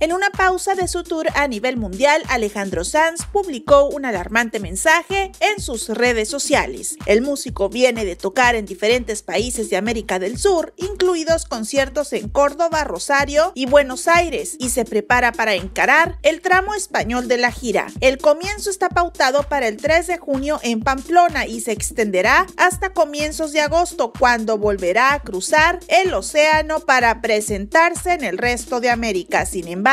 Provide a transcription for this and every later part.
En una pausa de su tour a nivel mundial, Alejandro Sanz publicó un alarmante mensaje en sus redes sociales. El músico viene de tocar en diferentes países de América del Sur, incluidos conciertos en Córdoba, Rosario y Buenos Aires, y se prepara para encarar el tramo español de la gira. El comienzo está pautado para el 3 de junio en Pamplona y se extenderá hasta comienzos de agosto, cuando volverá a cruzar el océano para presentarse en el resto de América. Sin embargo,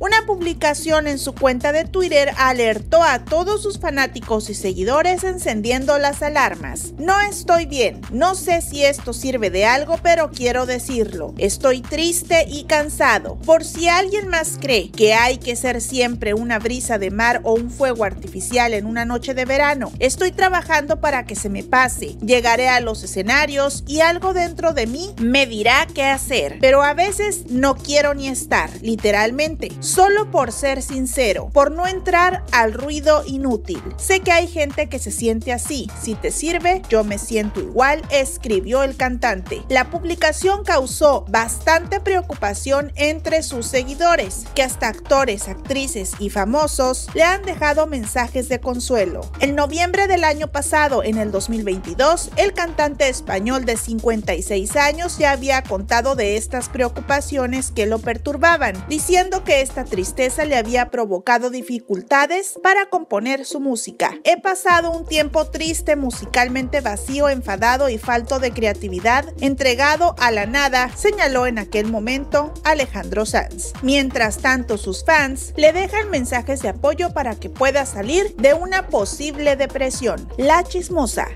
una publicación en su cuenta de Twitter alertó a todos sus fanáticos y seguidores encendiendo las alarmas. No estoy bien, no sé si esto sirve de algo, pero quiero decirlo. Estoy triste y cansado. Por si alguien más cree que hay que ser siempre una brisa de mar o un fuego artificial en una noche de verano, estoy trabajando para que se me pase. Llegaré a los escenarios y algo dentro de mí me dirá qué hacer, pero a veces no quiero ni estar, literalmente, solo por ser sincero, por no entrar al ruido inútil. Sé que hay gente que se siente así, si te sirve, yo me siento igual, escribió el cantante. La publicación causó bastante preocupación entre sus seguidores, que hasta actores, actrices y famosos le han dejado mensajes de consuelo. En noviembre del año pasado, en el 2022, el cantante español de 56 años ya había contado de estas preocupaciones que lo perturbaban, que esta tristeza le había provocado dificultades para componer su música. He pasado un tiempo triste, musicalmente vacío, enfadado y falto de creatividad, entregado a la nada, señaló en aquel momento Alejandro Sanz. Mientras tanto, sus fans le dejan mensajes de apoyo para que pueda salir de una posible depresión. La chismosa